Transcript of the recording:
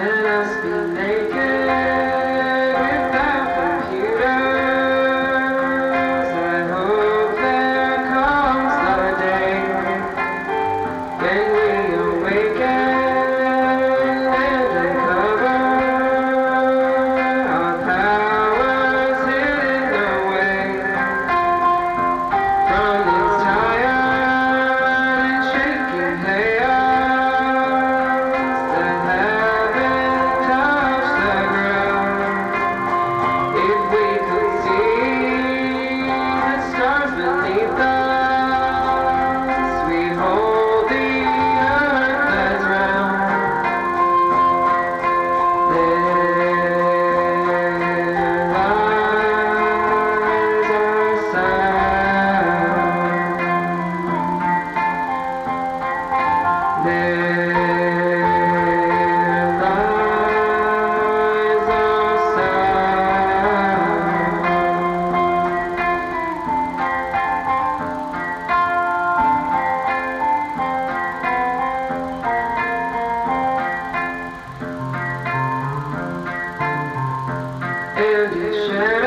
Can I speak Candy Share.